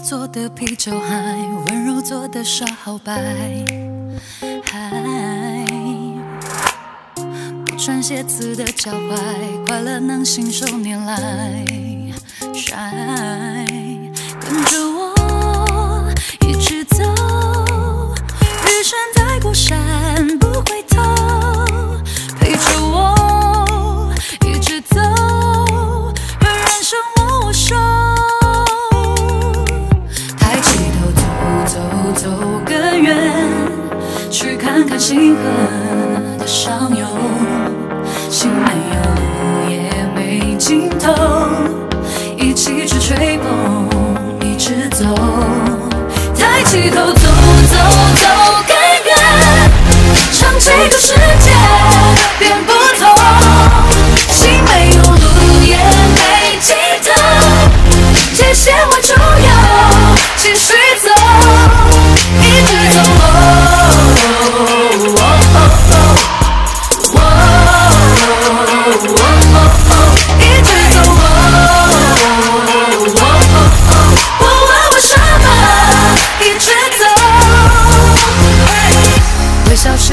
做的啤酒海，温柔做的沙好白，海，不穿鞋子的脚踝，快乐能信手拈来，晒，跟住。继续追梦，一直走，抬起头，走。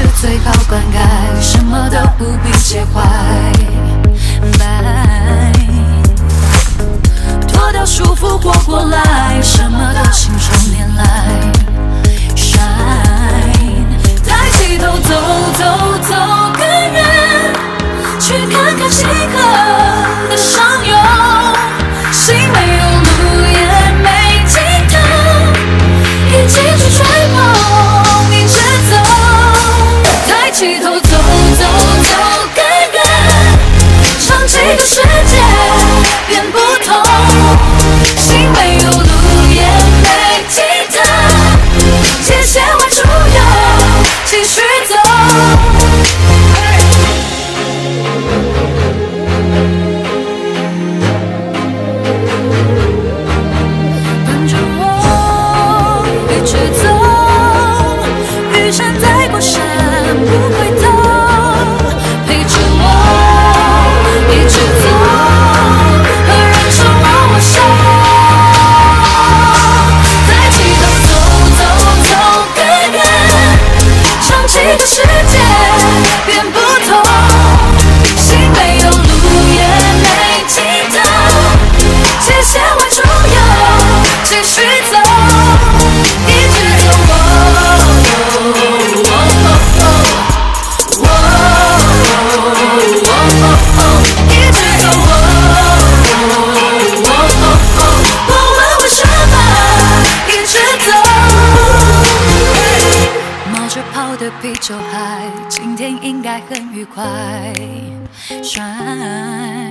是最好灌溉，什么都不必介怀。拜，脱掉束缚活过来，什么都信手拈来。shine，抬起头走走走，跟人去看看星河。Don't. 啤酒海今天应该很愉快。shine